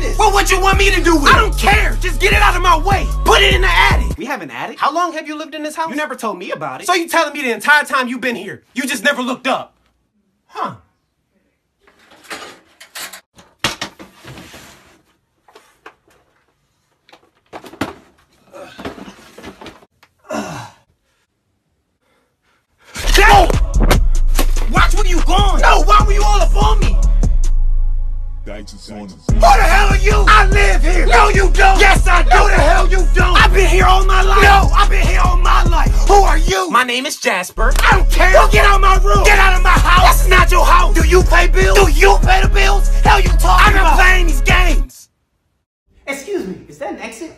penis. Well, what you want me to do with it? I don't care. Just get it out of my way. Put it in the attic. We have an attic? How long have you lived in this house? You never told me about it. So you telling me the entire time you've been here, you just never looked up? Name is Jasper. I don't care. Well, get out of my room. Get out of my house. That's not your house. Do you pay bills? Do you pay the bills? Hell, you talking I'm about? I'm not playing these games. Excuse me. Is that an exit?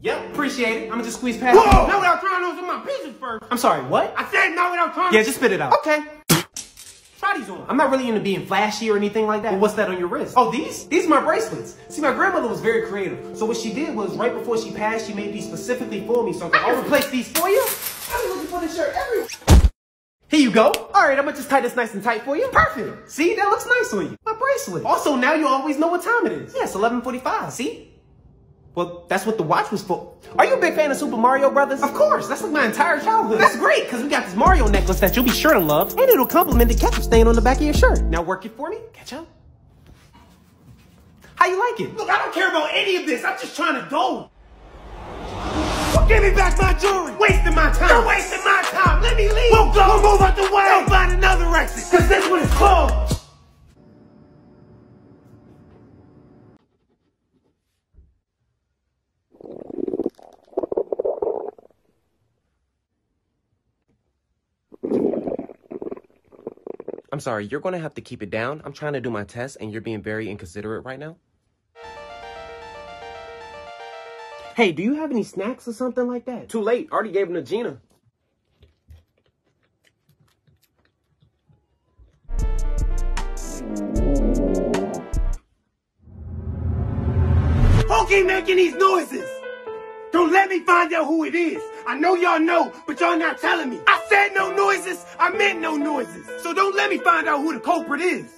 Yep, appreciate it. I'm gonna just squeeze past. Whoa! Not without trying those in my pieces first. I'm sorry, what? I said not without trying. Yeah, just spit it out. Okay. These on. I'm not really into being flashy or anything like that. But what's that on your wrist? Oh, these? These are my bracelets. See, my grandmother was very creative. So what she did was, right before she passed, she made these specifically for me. So I will replace these for you. I've been looking for this shirt everywhere. Here you go. All right, I'm gonna just tie this nice and tight for you. Perfect. See, that looks nice on you. My bracelet. Also, now you always know what time it is. Yes, 11:45. See? Well, that's what the watch was for. Are you a big fan of Super Mario Brothers? Of course, that's like my entire childhood. That's great, because we got this Mario necklace that you'll be sure to love, and it'll complement the ketchup stain on the back of your shirt. Now work it for me. Ketchup. How you like it? Look, I don't care about any of this. I'm just trying to go. Well, give me back my jewelry. Wasting my time. You're wasting my time. Let me leave. We'll go. We'll move out the way. Don't find another exit, because this one is closed. I'm sorry, you're gonna have to keep it down. I'm trying to do my test and you're being very inconsiderate right now. Hey, do you have any snacks or something like that? Too late. Already gave them to Gina. Who keep making these noises? Don't let me find out who it is. I know y'all know, but y'all not telling me. I said no noises. I meant no noises. So don't let me find out who the culprit is.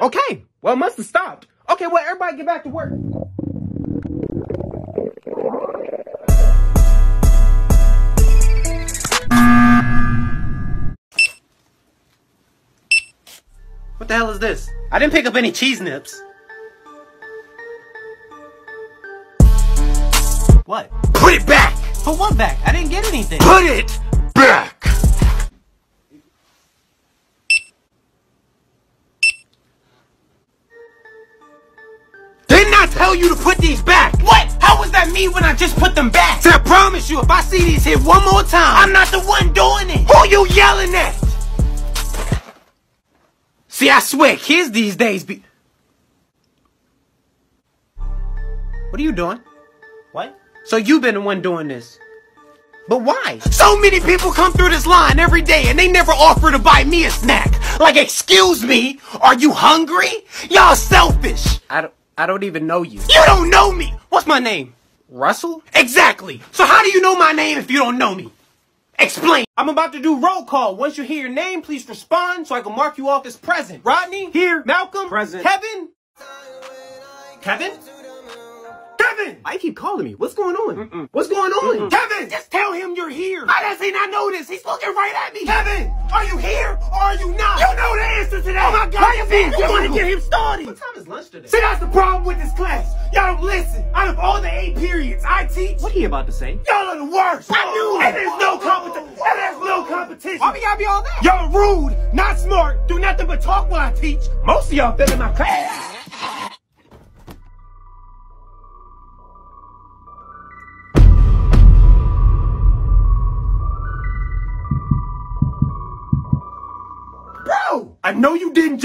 Okay. Well, must have stopped. Okay, well, everybody get back to work. What the hell is this? I didn't pick up any cheese nips. Put it back! Put what back? I didn't get anything. Put it back! Didn't I tell you to put these back? What? How was that me when I just put them back? I promise you, if I see these hit one more time, I'm not the one doing it. Who you yelling at? See, I swear, kids these days be... What are you doing? So you've been the one doing this. But why? So many people come through this line every day and they never offer to buy me a snack. Like, excuse me, are you hungry? Y'all selfish. I don't, I don't even know you. You don't know me. What's my name? Russell? Exactly. So how do you know my name if you don't know me? Explain. I'm about to do roll call. Once you hear your name, please respond so I can mark you off as present. Rodney? Here. Malcolm? Present. Kevin? Kevin? Kevin! Why keep calling me? What's going on? Mm-mm. What's going on? Mm-mm. Kevin, just tell him you're here. How does he not know this? He's looking right at me. Kevin, are you here or are you not? You know the answer to that. Oh my God, you being You want to get him started. What time is lunch today? See, that's the problem with this class. Y'all don't listen. Out of all the eight periods I teach, what are you about to say? Y'all are the worst. I knew it! And there's no competition. And there's no competition. Why we gotta be all that? Y'all rude, not smart, do nothing but talk while I teach. Most of y'all fail in my class.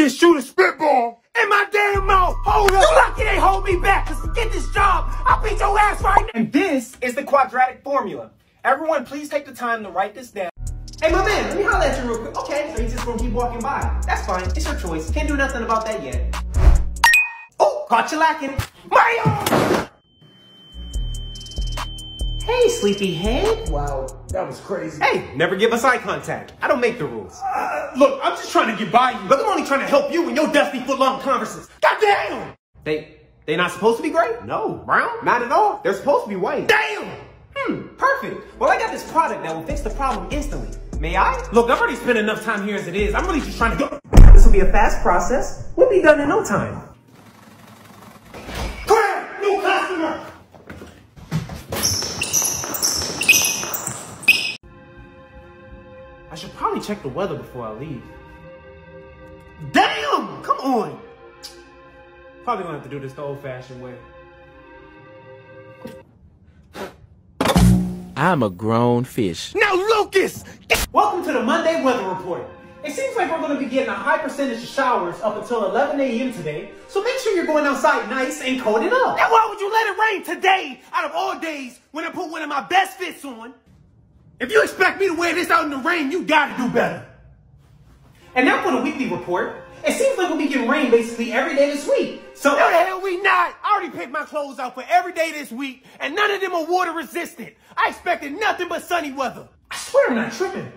Know you didn't just shoot a spitball in my damn mouth. Hold up. You lucky they hold me back, cause to get this job, I'll beat your ass right now. And this is the quadratic formula. Everyone, please take the time to write this down. Hey, my man, let me holler at you real quick. Okay, so you just gonna keep walking by. That's fine. It's your choice. Can't do nothing about that yet. Oh, caught you lacking. Mario! Hey, sleepyhead. Wow, that was crazy. Hey, never give us eye contact. I don't make the rules. Uh, look, I'm just trying to get by you. Look, I'm only trying to help you in your dusty foot-long converses. Goddamn! They, they not supposed to be gray? No. Brown? Not at all. They're supposed to be white. Damn! Hmm, perfect. Well, I got this product that will fix the problem instantly. May I? Look, I've already spent enough time here as it is. I'm really just trying to go. This will be a fast process. We'll be done in no time. Probably check the weather before I leave. Damn! Come on! Probably gonna have to do this the old-fashioned way. I'm a grown fish. Now, Lucas! Welcome to the Monday weather report. It seems like we're going to be getting a high percentage of showers up until 11 a.m. today, so make sure you're going outside nice and coated up. Now, why would you let it rain today out of all days when I put one of my best fits on? If you expect me to wear this out in the rain, you gotta do better. And now for the weekly report. It seems like we'll be getting rain basically every day this week. So No, the hell we not. I already picked my clothes out for every day this week, and none of them are water resistant. I expected nothing but sunny weather. I swear I'm not tripping.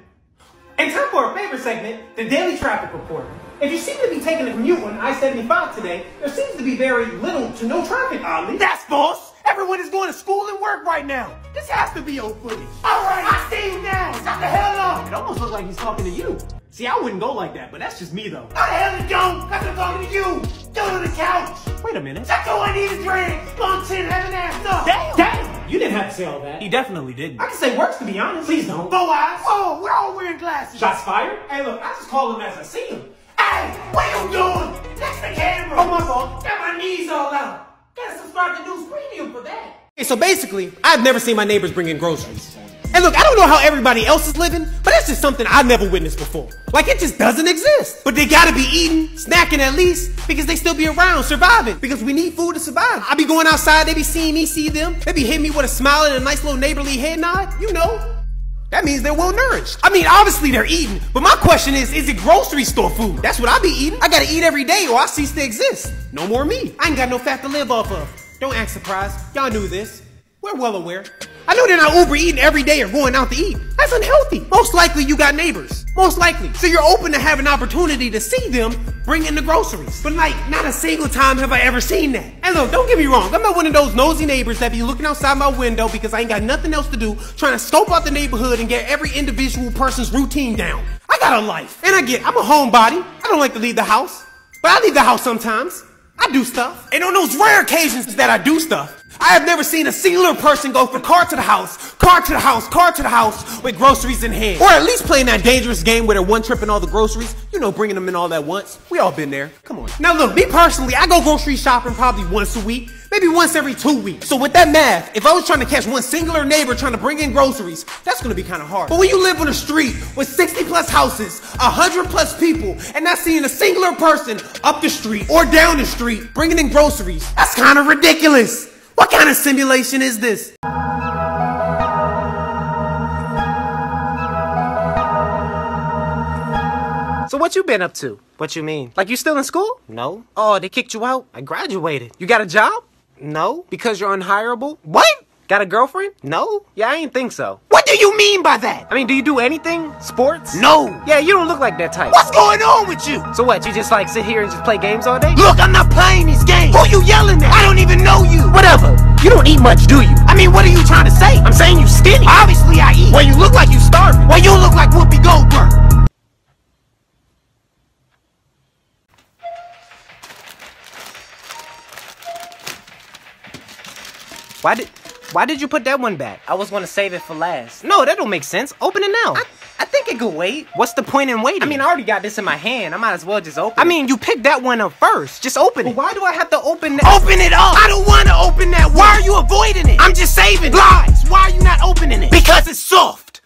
And time for our favorite segment, the daily traffic report. If you seem to be taking a commute on I-75 today, there seems to be very little to no traffic, oddly. That's false. Everyone is going to school and work right now. This has to be old footage. All right, I see you now. Shut the hell up. It almost looks like he's talking to you. See, I wouldn't go like that, but that's just me though. No, the hell you don't. I'm talking to you. Go to the couch. Wait a minute. That's all I need a drink. Long chin, have an ass up. Damn! Damn! You didn't have to say all that. He definitely didn't. I can say worse to be honest. Please don't. Bow eyes. Oh, we're all wearing glasses. Shots fired? Hey, look, I just call him as I see him. Hey, what you doing? Next the camera. Oh, my fault. Got my knees all out. Gotta subscribe to News Premium for that. Okay, so basically, I've never seen my neighbors bring in groceries. And look, I don't know how everybody else is living, but that's just something I've never witnessed before. Like, it just doesn't exist. But they gotta be eating, snacking at least, because they still be around, surviving, because we need food to survive. I be going outside, they be seeing me see them, they be hitting me with a smile and a nice little neighborly head nod, you know. That means they're well nourished. I mean, obviously they're eating, but my question is, is it grocery store food? That's what I be eating. I gotta eat every day or I cease to exist. No more me. I ain't got no fat to live off of. Don't act surprised. Y'all knew this. We're well aware. I know they're not Uber eating every day or going out to eat. That's unhealthy. Most likely you got neighbors. Most likely. So you're open to have an opportunity to see them bring in the groceries. But like, not a single time have I ever seen that. And look, don't get me wrong. I'm not one of those nosy neighbors that be looking outside my window because I ain't got nothing else to do, trying to scope out the neighborhood and get every individual person's routine down. I got a life. And I get, I'm a homebody. I don't like to leave the house. But I leave the house sometimes. I do stuff. And on those rare occasions that I do stuff, I have never seen a singular person go from car to the house, car to the house, car to the house with groceries in hand. Or at least playing that dangerous game where they're one tripping all the groceries, you know, bringing them in all at once. We all been there. Come on. Now look, me personally, I go grocery shopping probably once a week, maybe once every two weeks. So with that math, if I was trying to catch one singular neighbor trying to bring in groceries, that's gonna be kind of hard. But when you live on a street with 60 plus houses, 100 plus people, and not seeing a singular person up the street or down the street bringing in groceries, that's kind of ridiculous. What kind of simulation is this? So what you been up to? What you mean? Like you still in school? No. Oh, they kicked you out? I graduated. You got a job? No. Because you're unhireable? What? Got a girlfriend? No. Yeah, I ain't think so. What do you mean by that? I mean, do you do anything? Sports? No. Yeah, you don't look like that type. What's going on with you? So what, you just like sit here and just play games all day? Look, I'm not playing these games. Who you yelling at? I don't even know you. Whatever. You don't eat much, do you? I mean, what are you trying to say? I'm saying you skinny. Obviously, I eat. Well, you look like you starving. Well, you look like Whoopi Goldberg. Why did why did you put that one back? I was gonna save it for last. No, that don't make sense. Open it now. I, I think it could wait. What's the point in waiting? I mean, I already got this in my hand. I might as well just open it. I it. mean, you picked that one up first. Just open But it. why do I have to open that? Open it up. I don't want to open that. Why are you avoiding it? I'm just saving lies. Why are you not opening it? Because it's soft.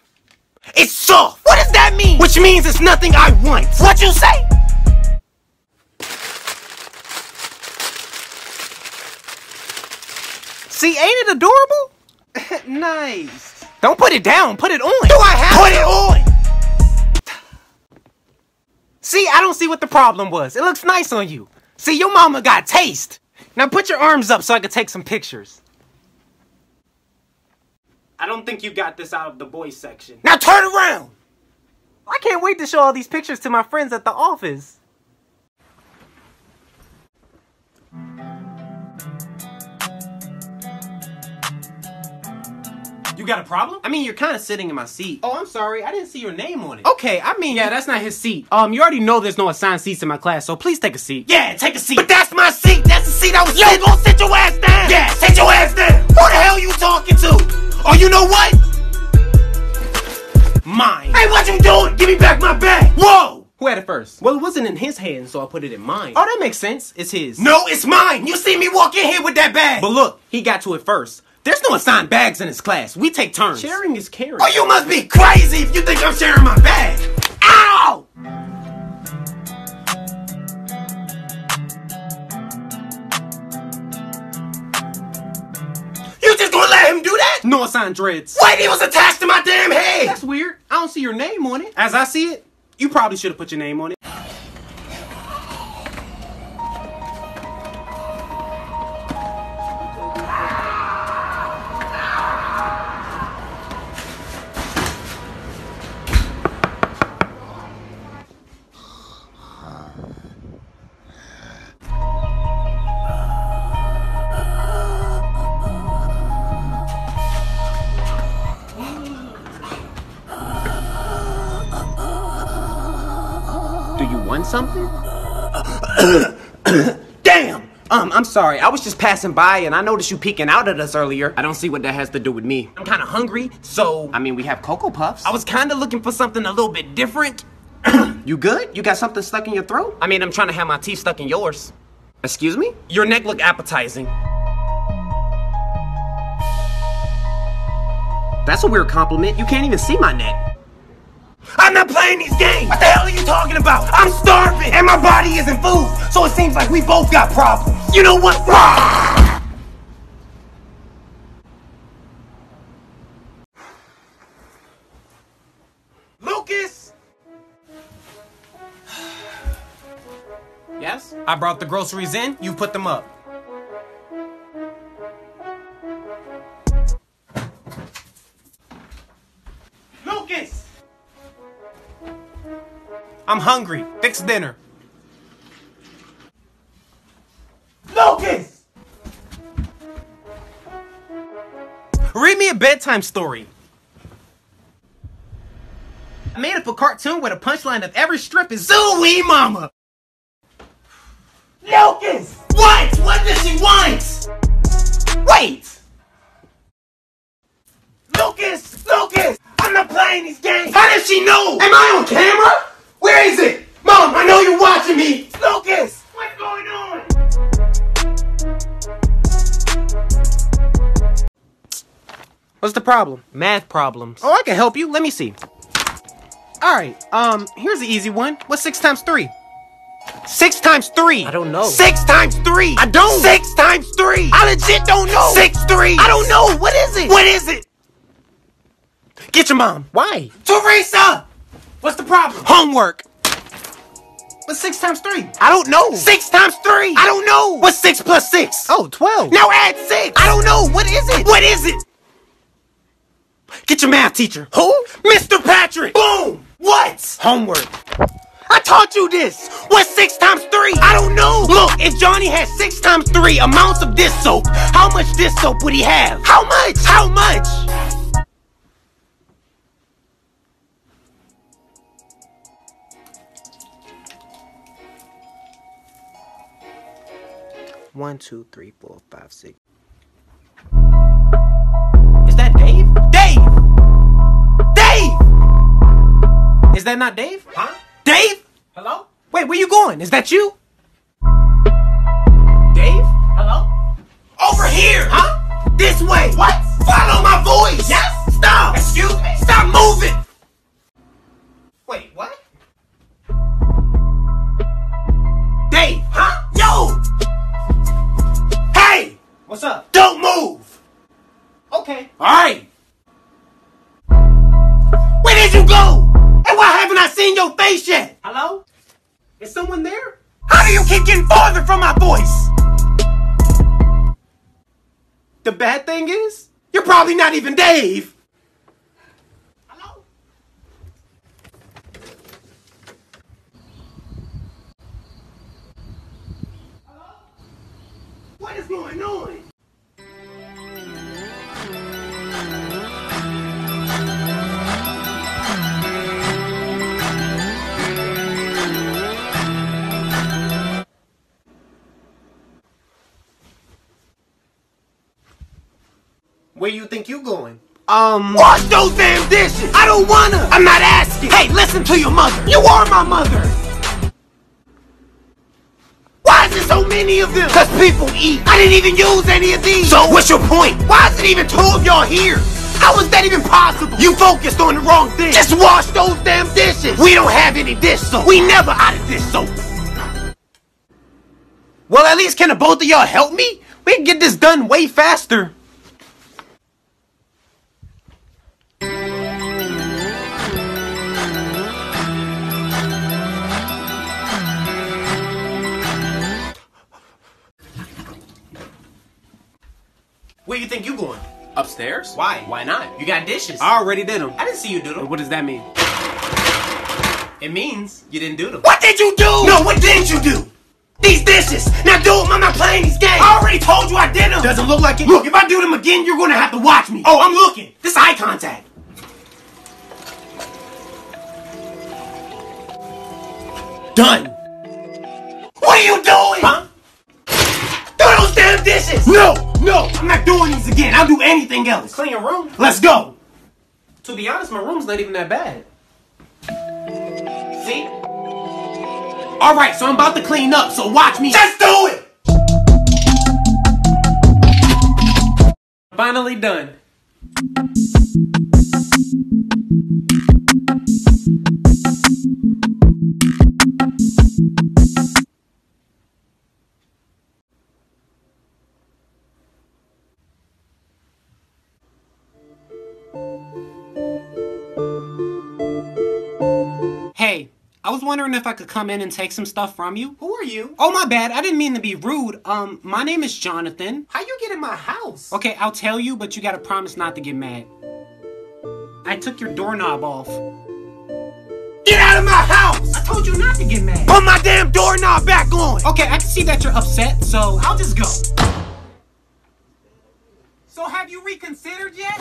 It's soft. What does that mean? Which means it's nothing I want. What you say? See, ain't it adorable? nice. Don't put it down. Put it on. Do I have put it on? See, I don't see what the problem was. It looks nice on you. See, your mama got taste. Now put your arms up so I can take some pictures. I don't think you got this out of the boys section. Now turn around! I can't wait to show all these pictures to my friends at the office. You got a problem? I mean, you're kind of sitting in my seat. Oh, I'm sorry. I didn't see your name on it. Okay, I mean, Yeah, that's not his seat. Um, you already know there's no assigned seats in my class, so please take a seat. Yeah, take a seat. But that's my seat. That's the seat I was Yo, go sit your ass down. Yeah, sit your ass down. Who the hell you talking to? Oh, you know what? Mine. Hey, what you doing? Give me back my bag. Whoa! who had it first? Well, it wasn't in his hand, so I put it in mine. Oh, that makes sense. It's his. No, it's mine. You see me walk in here with that bag. But look, he got to it first. There's no assigned bags in this class. We take turns. Sharing is caring. Oh, you must be crazy if you think I'm sharing my bag. Ow! You just gonna let him do that? No assigned dreads. Wait, he was attached to my damn head. That's weird. I don't see your name on it. As I see it, you probably should have put your name on it. Sorry. I was just passing by and I noticed you peeking out at us earlier. I don't see what that has to do with me. I'm kind of hungry, so I mean, we have Cocoa Puffs. I was kind of looking for something a little bit different. you good? You got something stuck in your throat? I mean, I'm trying to have my teeth stuck in yours. Excuse me? Your neck look appetizing. That's a weird compliment. You can't even see my neck. I'm not playing these games. What the hell are you talking about? I'm starving and my body isn't food. So it seems like we both got problems. You know what? Lucas! Yes? I brought the groceries in, you put them up. I'm hungry. Fix dinner. Lucas! Read me a bedtime story. I made up a cartoon where the punchline of every strip is Zooey Mama! Lucas! What? What does she want? Wait! Lucas! Lucas! I'm not playing these games! How does she know? Am I on camera? Where is it? Mom, I know you're watching me! Lucas! What's going on? What's the problem? Math problems. Oh, I can help you. Let me see. Alright, um, here's the easy one. What's six times three? Six times three! I don't know. Six times three! I don't. Six times three! I legit don't know! Six three! I don't know! What is it? What is it? Get your mom. Why? Teresa! What's the problem? Homework! What's six times three? I don't know. Six times three! I don't know! What's six plus six? Oh, 12. Now add six! I don't know! What is it? What is it? Get your math teacher. Who? Mr. Patrick! Boom! What? Homework. I taught you this! What's six times three? I don't know! Look, if Johnny had six times three amounts of this soap, how much this soap would he have? How much? How much? One, two, three, four, five, six. Is that Dave? Dave! Dave! Is that not Dave? Huh? Dave? Hello? Wait, where you going? Is that you? Dave? Hello? Over here! Huh? This way! What? Follow my voice! Yes? Stop! Excuse me? Stop moving! What's up? Don't move! Okay. Alright! Where did you go? And why haven't I seen your face yet? Hello? Is someone there? How do you keep getting farther from my voice? The bad thing is, You're probably not even Dave. Hello? Hello? What is going on? Where you think you going? Um, wash those damn dishes. I don't wanna. I'm not asking. Hey, listen to your mother. You are my mother. Why is there so many of them? Cause people eat. I didn't even use any of these. So what's your point? Why is it even two of y'all here? How is that even possible? You focused on the wrong thing. Just wash those damn dishes. We don't have any dish soap. We never out of dish soap. Well, at least can the both of y'all help me? We can get this done way faster. Where you think you going? Upstairs? Why? Why not? You got dishes. I already did them. I didn't see you do them. What does that mean? It means you didn't do them. What did you do? No, what didn't you do? These dishes. Now do them. I'm not playing these games. I already told you I did them. Doesn't look like it. Look, if I do them again, you're gonna have to watch me. Oh, I'm looking. This eye contact. Done. What are you doing? Huh? Do those damn dishes. No, no, I'm not doing these again. I'll do anything else. Clean your room. Let's go. To be honest, my room's not even that bad. See? All right, so I'm about to clean up. So watch me. Just do it. Finally done. I was wondering if I could come in and take some stuff from you. Who are you? Oh, my bad. I didn't mean to be rude. Um, my name is Jonathan. How you get in my house? Okay, I'll tell you, but you gotta promise not to get mad. I took your doorknob off. Get out of my house. I told you not to get mad. Put my damn doorknob back on. Okay, I can see that you're upset, so I'll just go. So have you reconsidered yet?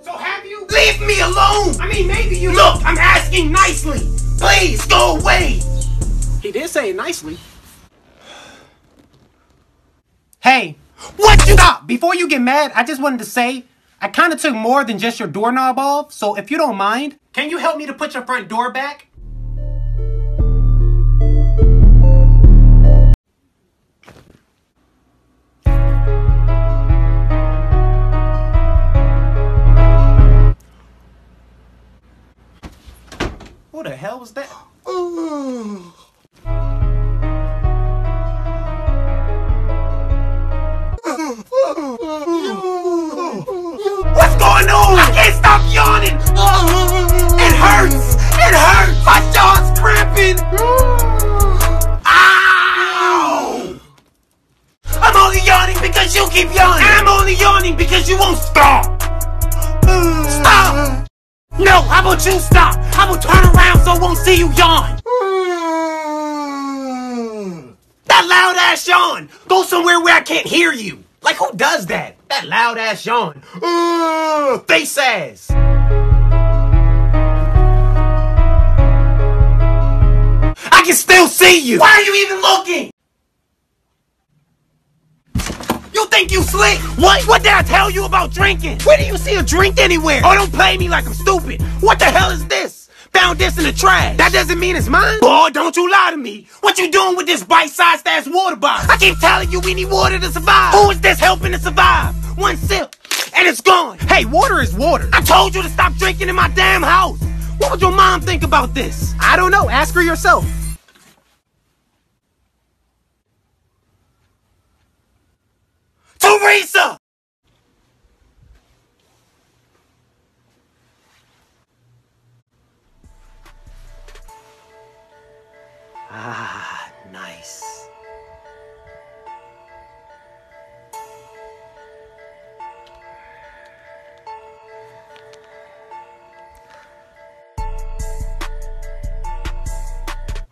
So have you? Leave me alone. I mean, maybe you. Look, I'm asking nicely. Please go away. He did say it nicely. Hey, What you got? Before you get mad, I just wanted to say I kind of took more than just your doorknob off, so if you don't mind, Can you help me to put your front door back? Hell was that? What's going on? I can't stop yawning. It hurts. It hurts. My jaw's cramping. Ow! I'm only yawning because you keep yawning. I'm only yawning because you won't stop. Stop. No, how about you stop? I will turn around so I won't see you yawn. That loud ass yawn. Go somewhere where I can't hear you. Like who does that? That loud ass yawn. Face ass. I can still see you. Why are you even looking? You think you slick? What? What did I tell you about drinking? Where do you see a drink anywhere? Oh, don't play me like I'm stupid. What the hell is this? Found this in the trash. That doesn't mean it's mine. Boy, don't you lie to me. What you doing with this bite-sized ass water bottle? I keep telling you we need water to survive. Who is this helping to survive? One sip, and it's gone. Hey, water is water. I told you to stop drinking in my damn house. What would your mom think about this? I don't know. Ask her yourself. Teresa!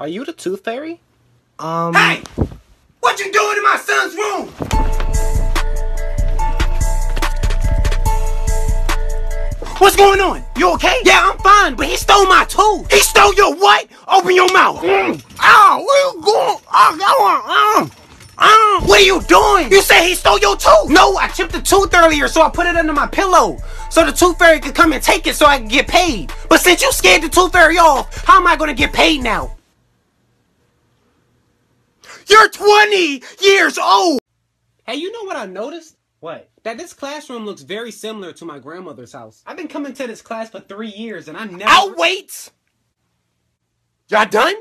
Are you the tooth fairy? Um. Hey! What you doing in my son's room? What's going on? You okay? Yeah, I'm fine, but he stole my tooth. He stole your what? Open your mouth. Mm. Ow, where you going? Oh, go on. Mm. Mm. What are you doing? You said he stole your tooth. No, I chipped the tooth earlier, so I put it under my pillow. So the tooth fairy could come and take it so I can get paid. But since you scared the tooth fairy off, how am I gonna get paid now? You're 20 years old. Hey, you know what I noticed? What? That this classroom looks very similar to my grandmother's house. I've been coming to this class for three years and I never. I'll wait. Y'all done?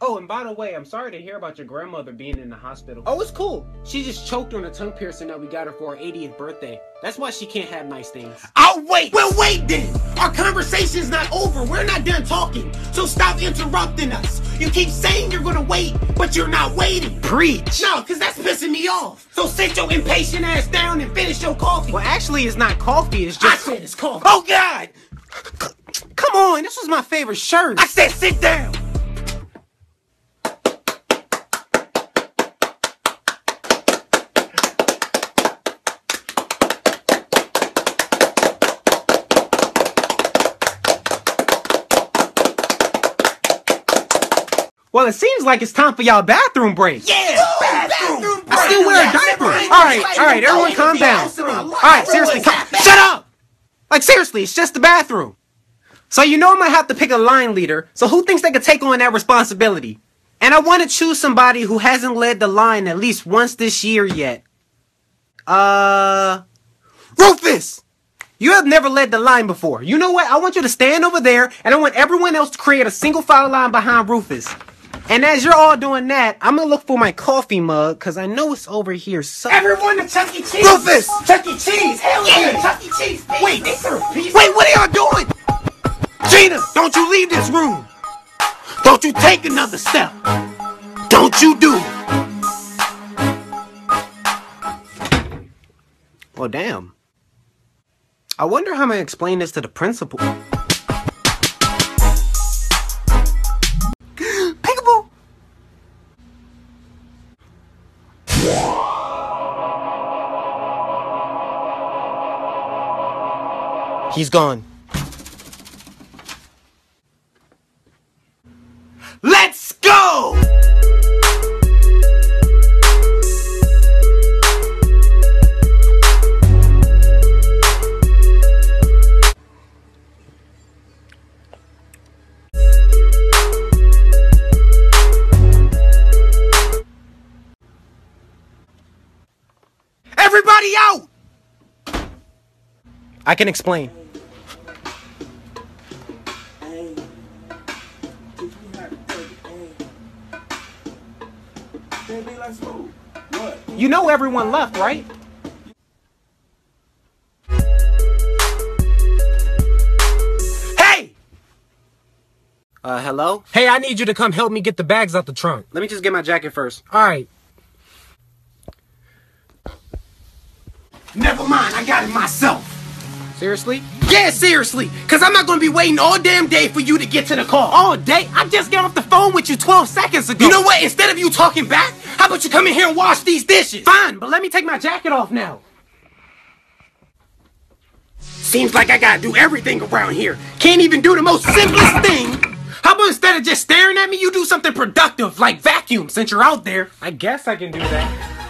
Oh, and by the way, I'm sorry to hear about your grandmother being in the hospital. Oh, it's cool. She just choked on a tongue piercing that we got her for her 80th birthday. That's why she can't have nice things. I'll wait. Well, wait then. Our conversation's not over. We're not done talking. So stop interrupting us. You keep saying you're gonna wait, but you're not waiting. Preach. No, because that's pissing me off. So sit your impatient ass down and finish your coffee. Well, actually, it's not coffee. It's just. I just. said it's coffee. Oh, God. Come on, this was my favorite shirt. I said sit down. Well, it seems like it's time for y'all bathroom break. Yeah, bathroom. break. I still wear a diaper. All right, all right, everyone calm down. All right, seriously, calm. Shut up! Like, seriously, it's just the bathroom. So you know I'm gonna have to pick a line leader, so who thinks they could take on that responsibility? And I want to choose somebody who hasn't led the line at least once this year yet. Uh... Rufus! You have never led the line before. You know what? I want you to stand over there, and I want everyone else to create a single file line behind Rufus. And as you're all doing that, I'm gonna look for my coffee mug, because I know it's over here somewhere. Everyone to Chuck E. Cheese. Rufus! Chuck E. Cheese. Hell yeah. Chuck E. Cheese. Wait, they serve pizza. Wait, what are y'all doing? Gina, don't you leave this room. Don't you take another step. Don't you do it. Well, damn. I wonder how I'm gonna explain this to the principal. He's gone. Let's go. Everybody out! I can explain. You know everyone left, right? Hey! Uh, hello? Hey, I need you to come help me get the bags out the trunk. Let me just get my jacket first. All right. Never mind, I got it myself. Seriously? Yeah, seriously, because I'm not going to be waiting all damn day for you to get to the car. All day? I just got off the phone with you 12 seconds ago. You know what? Instead of you talking back, how about you come in here and wash these dishes? Fine, but let me take my jacket off now. Seems like I gotta do everything around here. Can't even do the most simplest thing. How about instead of just staring at me, you do something productive, like vacuum, since you're out there? I guess I can do that.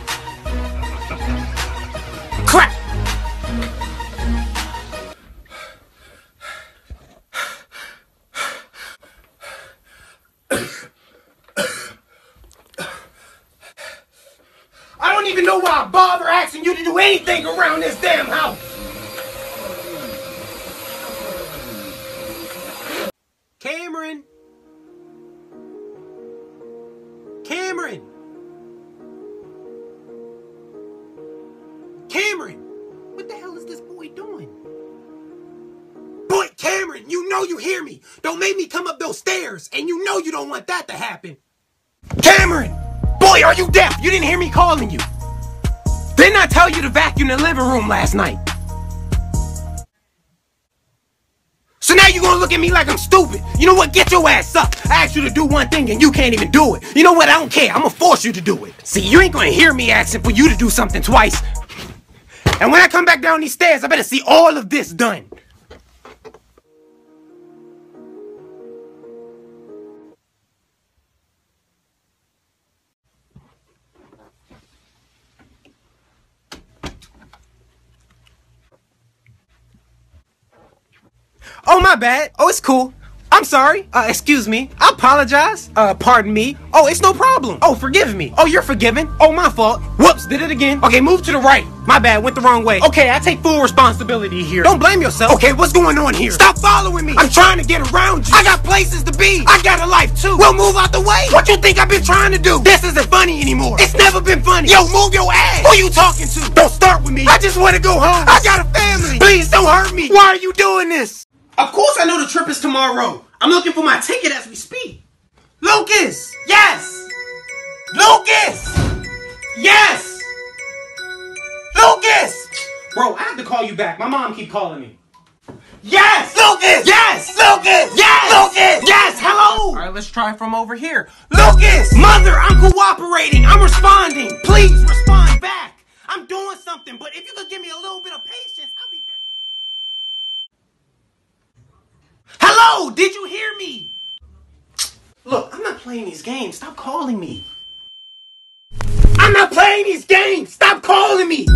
Don't even know why I bother asking you to do anything around this damn house. Cameron! Cameron! Cameron! What the hell is this boy doing? Boy, Cameron, you know you hear me. Don't make me come up those stairs, and you know you don't want that to happen. Cameron! Boy, are you deaf? You didn't hear me calling you. Didn't I tell you to vacuum the living room last night? So now you're gonna look at me like I'm stupid. You know what? Get your ass up. I asked you to do one thing and you can't even do it. You know what? I don't care. I'm gonna force you to do it. See, you ain't gonna hear me asking for you to do something twice. And when I come back down these stairs, I better see all of this done. Bad. Oh, it's cool. I'm sorry. Uh, excuse me. I apologize. Uh, pardon me. Oh, it's no problem. Oh, forgive me. Oh, you're forgiven. Oh, my fault. Whoops, did it again. Okay, move to the right. My bad, went the wrong way. Okay, I take full responsibility here. Don't blame yourself. Okay, what's going on here? Stop following me. I'm trying to get around you. I got places to be. I got a life too. We'll move out the way. What you think I've been trying to do? This isn't funny anymore. It's never been funny. Yo, move your ass. Who you talking to? Don't start with me. I just want to go home. I got a family. Please don't hurt me. Why are you doing this? Of course I know the trip is tomorrow. I'm looking for my ticket as we speak. Lucas! Yes! Lucas! Yes! Lucas! Bro, I have to call you back. My mom keep calling me. Yes! Lucas! Yes! Lucas! Yes! Lucas! Yes! Hello! All right, let's try from over here. Lucas! Mother, I'm cooperating. I'm responding. Please respond back. I'm doing something, but if you could give me a little bit of patience, I'll be very. Hello! Did you hear me? Look, I'm not playing these games. Stop calling me. I'm not playing these games. Stop calling me.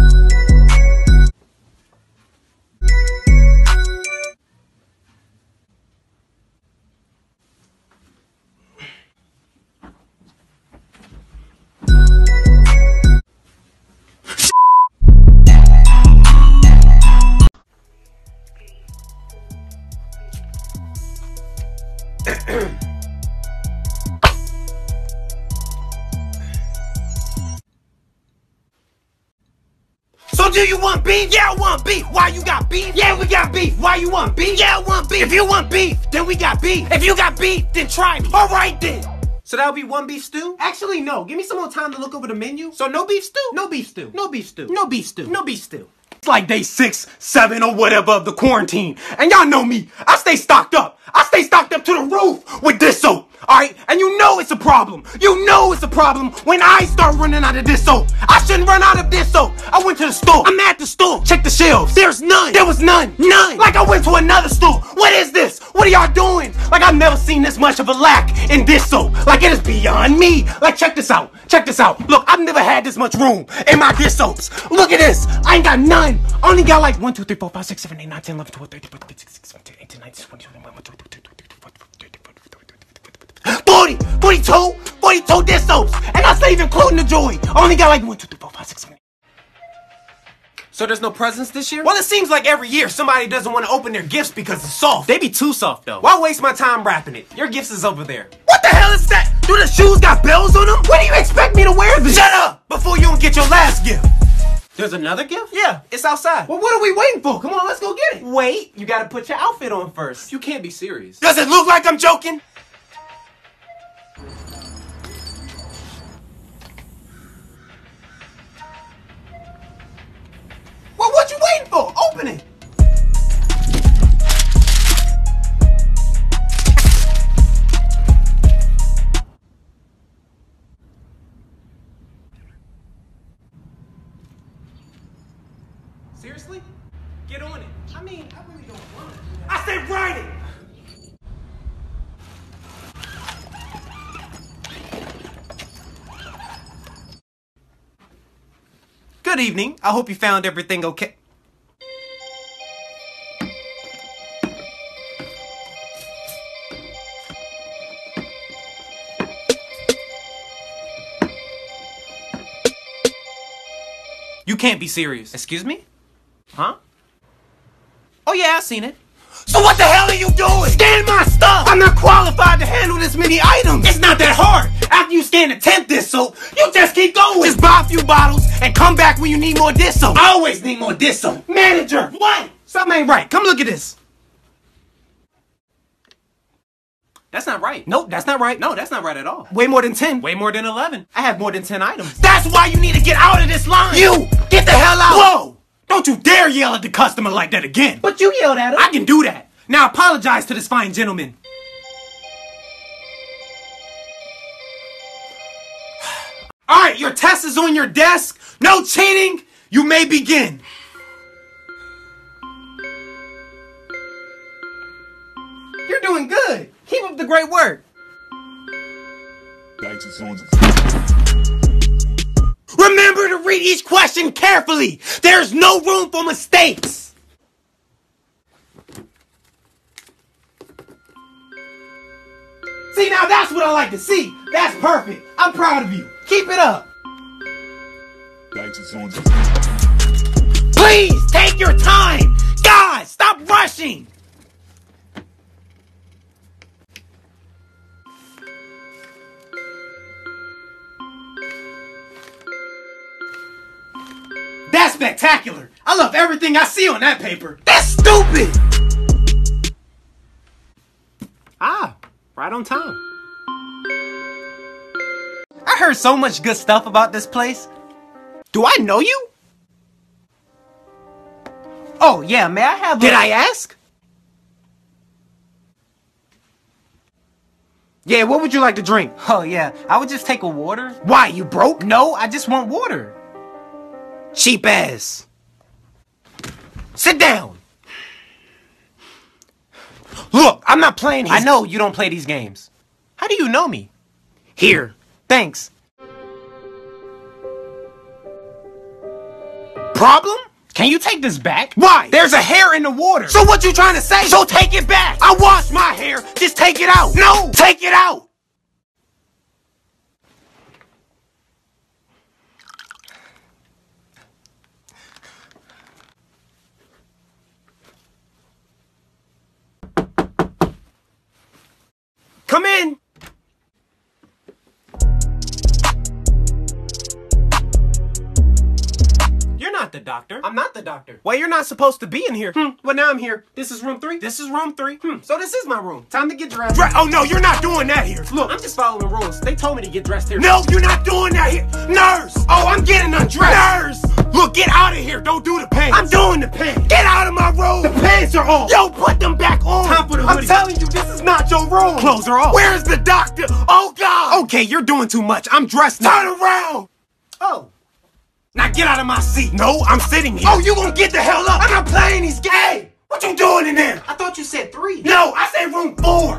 Beef. Why you got beef? Yeah, we got beef. Why you want beef? Yeah, I want beef. If you want beef, then we got beef. If you got beef, then try me. All right then. So that'll be one beef stew? Actually, no. Give me some more time to look over the menu. So no beef stew? No beef stew. No beef stew. No beef stew. No beef stew. It's like day six, seven, or whatever of the quarantine. And y'all know me. I stay stocked up. I stay stocked up to the roof with this soap. Alright? And you know it's a problem. You know it's a problem when I start running out of this soap. I shouldn't run out of this soap. I went to the store. I'm at the store. Check the shelves. There's none. There was none. None. Like I went to another store. What is this? What are y'all doing? Like I've never seen this much of a lack in this soap. Like it is beyond me. Like check this out. Check this out. Look, I've never had this much room in my dish soaps. Look at this. I ain't got none. I only got like 1, 2, 3, 4, 5, 6, 7, 8, 9, 10, 11, 12, 13, 14, 15, 16, 17, 18, 19, 20, 21, 22, 42, 42 dish soaps. And not even including the joy. I only got like 1, 2, 3, 4, 5, 6, 7, So there's no presents this year? Well, it seems like every year somebody doesn't want to open their gifts because it's soft. They be too soft though. Why waste my time wrapping it? Your gifts is over there. What the hell is that? Do the shoes got bells on them? What do you expect me to wear this? Shut up! Before you don't get your last gift. There's another gift? Yeah, it's outside. Well, what are we waiting for? Come on, let's go get it. Wait, you gotta put your outfit on first. You can't be serious. Does it look like I'm joking? You waiting for? Open it. Seriously? Get on it. I mean, I really don't want to. I said write it. Good evening. I hope you found everything okay. You can't be serious. Excuse me? Huh? Oh yeah, I seen it. So what the hell are you doing? Scan my stuff! I'm not qualified to handle this many items! It's not that hard! After you scan the 10th dish soap, you just keep going! Just buy a few bottles and come back when you need more dish soap! I always need more dish soap! Manager! What? Something ain't right. Come look at this. That's not right. Nope, that's not right. No, that's not right at all. Way more than 10. Way more than 11. I have more than 10 items. That's why you need to get out of this line! You! Get the hell out! Whoa! Don't you dare yell at the customer like that again! But you yelled at him. I can do that. Now apologize to this fine gentleman. All right, your test is on your desk. No cheating. You may begin. You're doing good. Keep up the great work. Remember to read each question carefully. There's no room for mistakes. See, now that's what I like to see. That's perfect. I'm proud of you. Keep it up. Please take your time. Guys, stop rushing. Spectacular. I love everything I see on that paper. That's stupid. Ah, right on time. I heard so much good stuff about this place. Do I know you? Oh, yeah, may I have Did I ask? Yeah, what would you like to drink? Oh, yeah, I would just take a water. Why, you broke? No, I just want water. Cheap ass. Sit down. Look, I'm not playing his I know you don't play these games. How do you know me? Here. Thanks. Problem? Can you take this back? Why? There's a hair in the water. So what you trying to say? So take it back. I wash my hair. Just take it out. No, take it out. Come in. You're not the doctor. I'm not the doctor. Well, you're not supposed to be in here. Hmm, well, now I'm here. This is room three. This is room three. Hmm, so this is my room. Time to get dressed. Dre- oh no, you're not doing that here. Look, I'm just following rules. They told me to get dressed here. No, you're not doing that here. Nurse! Oh, I'm getting undressed. Nurse! Look, get out of here. Don't do the pants. I'm doing the pants. Get out of my room. The pants are off. Yo, put them back on. Time for the hoodie. I'm telling you, this is not your room. Clothes are off. Where's the doctor? Oh, God. Okay, you're doing too much. I'm dressed now. Turn around. Oh. Now get out of my seat. No, I'm sitting here. Oh, you gonna get the hell up. I'm not playing these games. Hey, what you doing in there? I thought you said three. No, I said room four.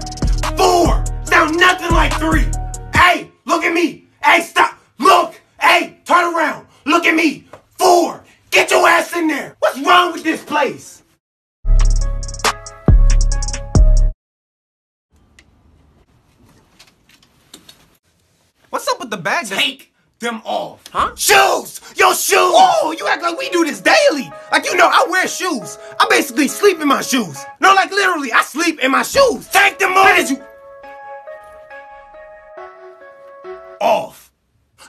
Four. Sound nothing like three. Hey, look at me. Hey, stop. Look. Hey, turn around. Look at me. Four. Get your ass in there. What's wrong with this place? What's up with the bag? Take them off. Huh? Shoes. Your shoes. Oh, you act like we do this daily. Like you know, I wear shoes. I basically sleep in my shoes. No, like literally, I sleep in my shoes. Take them off. Where did you? Off.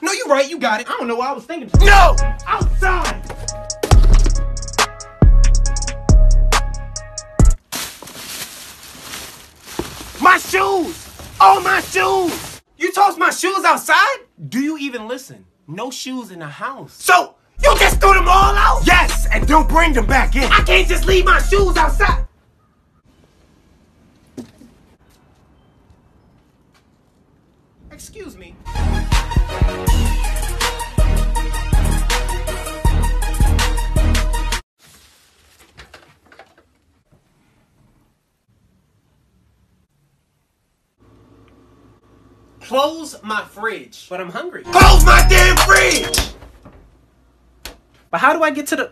No, you're right. You got it. I don't know what I was thinking. No. Outside. My shoes. All my shoes. You tossed my shoes outside? Do you even listen? No shoes in the house. So you just threw them all out? Yes, and don't bring them back in. I can't just leave my shoes outside. Close my fridge. But I'm hungry. Close my damn fridge. But how do I get to the.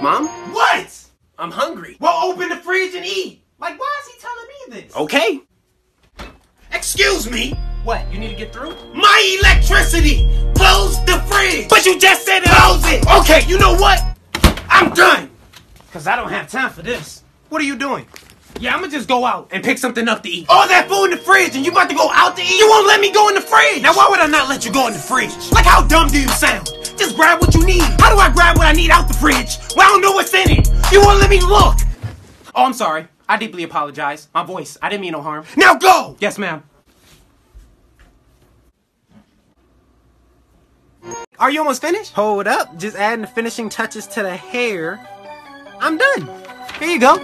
Mom? What? I'm hungry. Well, open the fridge and eat. Like, why is he telling me this? Okay. Excuse me. What? You need to get through? My electricity. Close the fridge. But you just said close it. Okay, you know what? I'm done. Because I don't have time for this. What are you doing? Yeah, I'm gonna just go out and pick something up to eat. All that food in the fridge and you about to go out to eat? You won't let me go in the fridge. Now, why would I not let you go in the fridge? Like, how dumb do you sound? Just grab what you need. How do I grab what I need out the fridge? Well, I don't know what's in it. You won't let me look. Oh, I'm sorry. I deeply apologize. My voice. I didn't mean no harm. Now go. Yes, ma'am. Are you almost finished? Hold up. Just adding the finishing touches to the hair. I'm done. Here you go.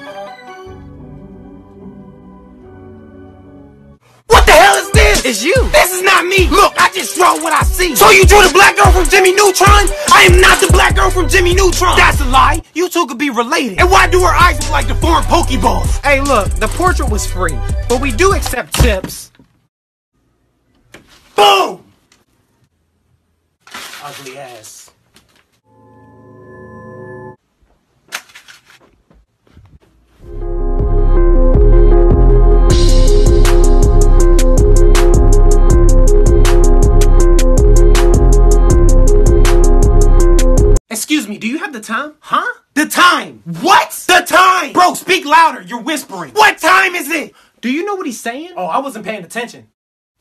It's you. This is not me. Look, I just draw what I see. So you drew the black girl from Jimmy Neutron? I am not the black girl from Jimmy Neutron. That's a lie. You two could be related. And why do her eyes look like the foreign Pokeballs? Hey, look, the portrait was free, but we do accept tips. Boom! Ugly ass. Excuse me, do you have the time? Huh? The time. What? The time. Bro, speak louder. You're whispering. What time is it? Do you know what he's saying? Oh, I wasn't paying attention.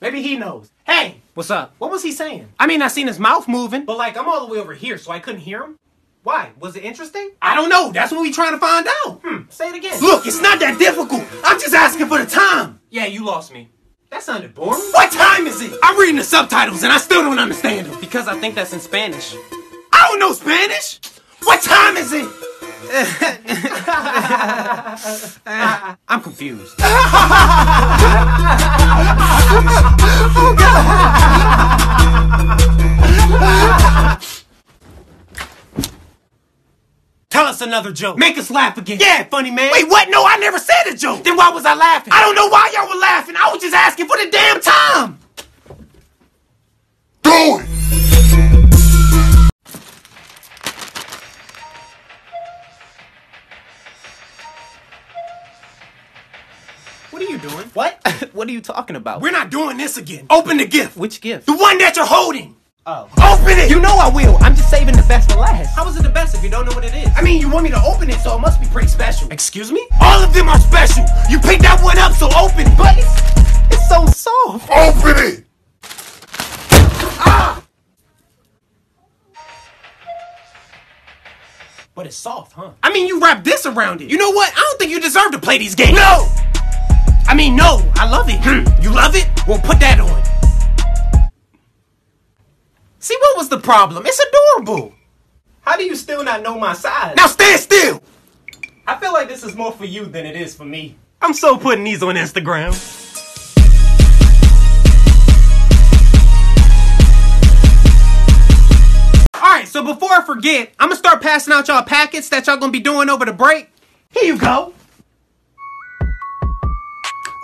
Maybe he knows. Hey, What's up? what was he saying? I mean, I seen his mouth moving. But like, I'm all the way over here, so I couldn't hear him. Why? Was it interesting? I don't know. That's what we trying to find out. Hmm. Say it again. Look, it's not that difficult. I'm just asking for the time. Yeah, you lost me. That sounded boring. What time is it? I'm reading the subtitles and I still don't understand them. Because I think that's in Spanish. I don't know Spanish. What time is it? I'm confused. Tell us another joke. Make us laugh again. Yeah, funny man. Wait, what? No, I never said a joke. Then why was I laughing? I don't know why y'all were laughing. I was just asking for the damn time. Do it! Doing? What? what are you talking about? We're not doing this again. Open the gift. Which gift? The one that you're holding. Oh. Open it. You know I will. I'm just saving the best for last. How is it the best if you don't know what it is? I mean, you want me to open it, so it must be pretty special. Excuse me? All of them are special. You picked that one up, so open it. But it's, It's so soft. Open it! Ah! But it's soft, huh? I mean, you wrap this around it. You know what? I don't think you deserve to play these games. No. I mean, no. I love it. Hmm. You love it? Well, put that on. See, what was the problem? It's adorable. How do you still not know my size? Now stand still. I feel like this is more for you than it is for me. I'm so putting these on Instagram. Alright, so before I forget, I'm gonna start passing out y'all packets that y'all gonna be doing over the break. Here you go.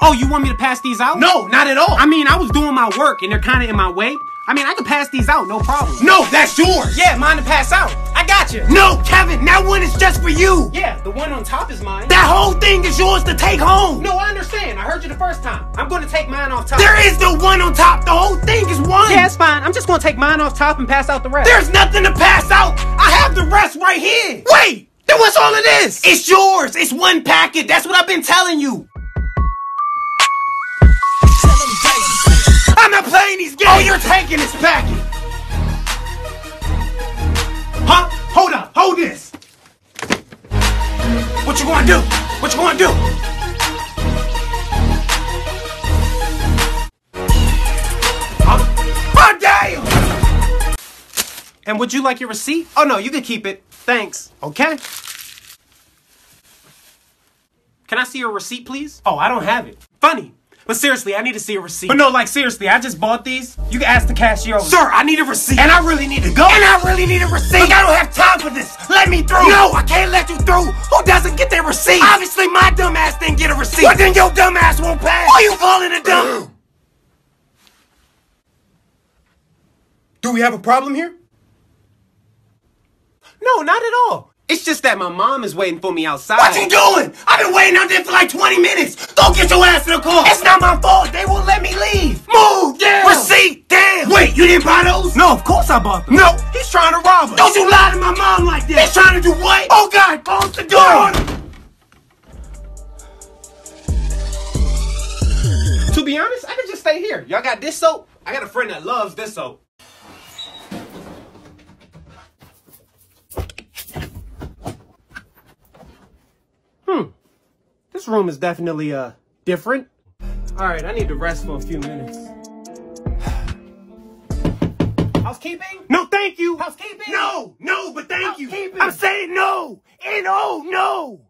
Oh, you want me to pass these out? No, not at all. I mean, I was doing my work and they're kind of in my way. I mean, I can pass these out, no problem. no, that's yours. Yeah, mine to pass out. I got you. No, Kevin, that one is just for you. Yeah, the one on top is mine. That whole thing is yours to take home. no, I understand. I heard you the first time. I'm going to take mine off top. There is no one on top. The whole thing is one. Yeah, it's fine. I'm just going to take mine off top and pass out the rest. There's nothing to pass out. I have the rest right here. Wait, then what's all of this? It's yours. It's one packet. That's what I've been telling you. Not playing these games. Oh, you're taking this packet. Huh? Hold up. Hold this. What you gonna do? What you gonna do? Huh? Oh, damn! And would you like your receipt? Oh, no, you can keep it. Thanks. Okay. Can I see your receipt, please? Oh, I don't have it. Funny. But seriously, I need to see a receipt. But no, like seriously, I just bought these. You can ask the cashier. over- Sir, I need a receipt. And I really need to go. And I really need a receipt. Look, I don't have time for this. Let me through. No, I can't let you through. Who doesn't get their receipt? Obviously, my dumb ass didn't get a receipt. But then your dumb ass won't pass. Why you calling a dumb? Do we have a problem here? No, not at all. It's just that my mom is waiting for me outside. What you doing? I've been waiting out there for like 20 minutes. Go get your ass in the car. It's not my fault. They won't let me leave. Move. Damn. Receipt. Damn. Wait, you didn't buy those? No, of course I bought them. No, he's trying to rob us. Don't you lie to my mom like that. He's trying to do what? Oh God, close the door. To be honest, I could just stay here. Y'all got this soap? I got a friend that loves this soap. Hmm. This room is definitely uh different. All right, I need to rest for a few minutes. Housekeeping? No, thank you. Housekeeping? No, no, but thank you. Housekeeping. I'm saying no. And oh, no.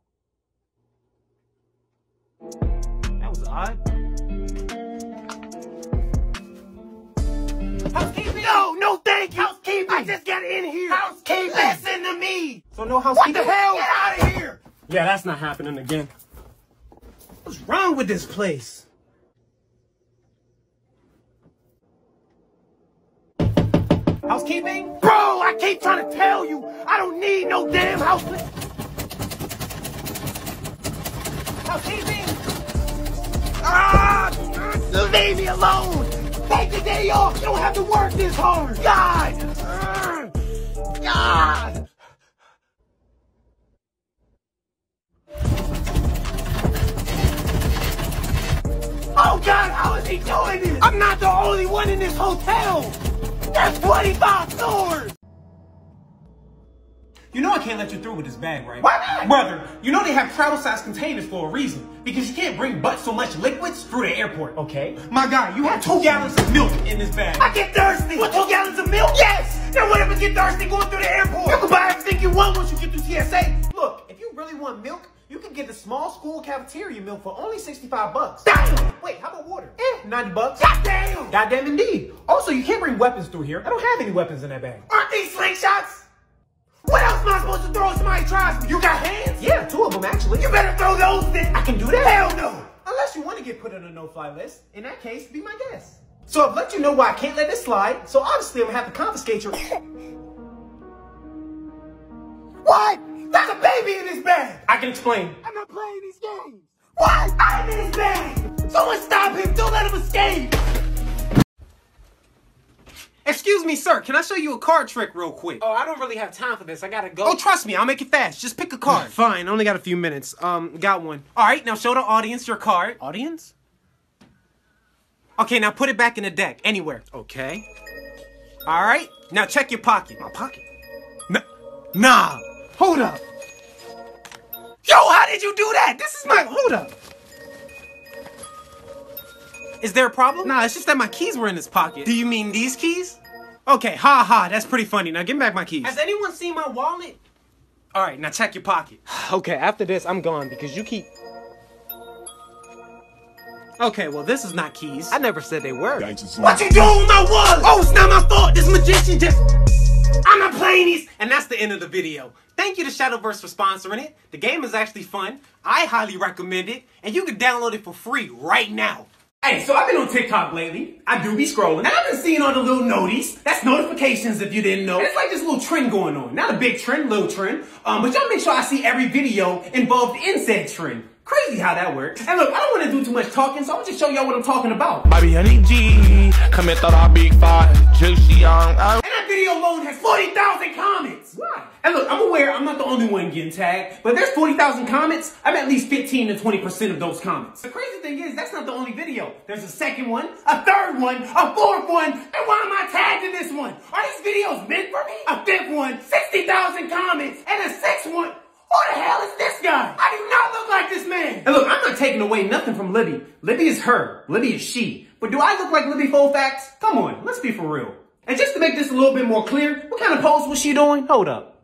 That was odd. Housekeeping? No, no, thank you. Housekeeping. I just got in here. Housekeeping. Listen to me. So no housekeeping? What the hell? Get out of here. Yeah, that's not happening again. What's wrong with this place? Housekeeping? Bro, I keep trying to tell you, I don't need no damn house. Housekeeping? Ah, leave me alone. Take the day off. You don't have to work this hard. God. God, how is he doing this? I'm not the only one in this hotel. That's 25 stores. You know I can't let you through with this bag, right? Why not? Brother, you know they have travel size containers for a reason. Because you can't bring but so much liquids through the airport. Okay. My guy, you have two gallons of milk in this bag. I get thirsty. With two gallons of milk? Yes. Now what if I get thirsty going through the airport? You can buy everything you want once you get through TSA. Look, if you really want milk, you can get the small school cafeteria meal for only 65 bucks. Damn. Wait, how about water? Eh, 90 bucks. Goddamn. Goddamn indeed. Also, you can't bring weapons through here. I don't have any weapons in that bag. Aren't these slingshots? What else am I supposed to throw if somebody tries me? You got hands? Yeah, two of them actually. You better throw those then. I can do that. Hell no. Unless you want to get put on a no-fly list. In that case, be my guest. So I've let you know why I can't let this slide. So obviously I'm gonna have to confiscate your. What? There's a baby in this bag. I can explain. I'm not playing these games. What? I'm in his bag. Someone stop him. Don't let him escape. Excuse me, sir. Can I show you a card trick real quick? Oh, I don't really have time for this. I gotta go. Oh, trust me, I'll make it fast. Just pick a card. Fine, I only got a few minutes. Um, got one. All right, now show the audience your card. Audience? Okay, now put it back in the deck, anywhere. Okay. All right, now check your pocket. My pocket. N- nah, hold up. Yo, how did you do that? This is my. Hold up. Is there a problem? Nah, it's just that my keys were in his pocket. Do you mean these keys? Okay, ha ha, that's pretty funny. Now give me back my keys. Has anyone seen my wallet? All right, now check your pocket. okay, after this, I'm gone because you keep. Okay, well, this is not keys. I never said they were. What you doing with my wallet? Oh, it's not my fault. This magician just. I'm not playing these. And that's the end of the video. Thank you to Shadowverse for sponsoring it. The game is actually fun. I highly recommend it. And you can download it for free right now. Hey, so I've been on TikTok lately. I do be scrolling. And I've been seeing all the little noties. That's notifications if you didn't know. And it's like this little trend going on. Not a big trend, little trend. Um, but y'all make sure I see every video involved in said trend. Crazy how that works. And look, I don't want to do too much talking, so I'm just show y'all what I'm talking about. Bobby Honey G, come and throw that big five, juicy on. And that video alone has 40,000 comments. Why? And look, I'm aware I'm not the only one getting tagged, but there's 40,000 comments. I'm at least 15 to 20% of those comments. The crazy thing is, that's not the only video. There's a second one, a third one, a fourth one, And why am I tagged in this one? Are these videos meant for me? A fifth one, 60,000 comments, and a sixth one. Who the hell is this guy? Like this man. And look, I'm not taking away nothing from Libby. Libby is her. Libby is she. But do I look like Libby Fofax? Come on, let's be for real. And just to make this a little bit more clear, what kind of pose was she doing? Hold up.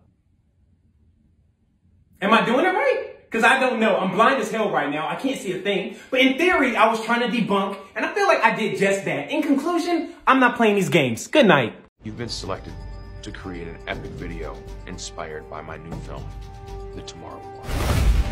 Am I doing it right? Because I don't know. I'm blind as hell right now. I can't see a thing. But in theory, I was trying to debunk, and I feel like I did just that. In conclusion, I'm not playing these games. Good night. You've been selected to create an epic video inspired by my new film, The Tomorrow War.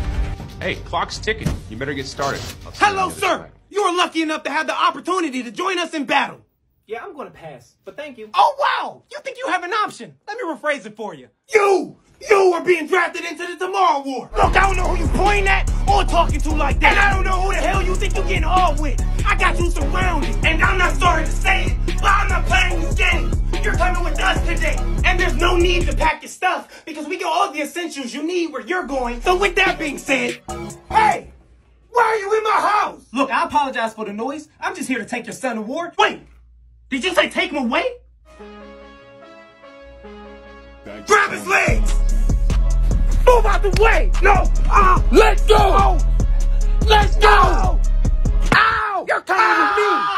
Hey, clock's ticking. You better get started. I'll see you Hello, on the other sir. You are lucky enough to have the opportunity to join us in battle. Yeah, I'm going to pass, but thank you. Oh, wow. You think you have an option? Let me rephrase it for you. You! You are being drafted into the Tomorrow War. Look, I don't know who you pointing at or talking to like that. And I don't know who the hell you think you're getting off with. I got you surrounded. And I'm not sorry to say it, but I'm not playing these games. You're coming with us today. And there's no need to pack your stuff because we got all the essentials you need where you're going. So with that being said, hey, why are you in my house? Look, I apologize for the noise. I'm just here to take your son to war. Wait, did you say take him away? Grab his legs! Move out the way! No! Ah! Let go! Let's go! Ow! You're coming with me!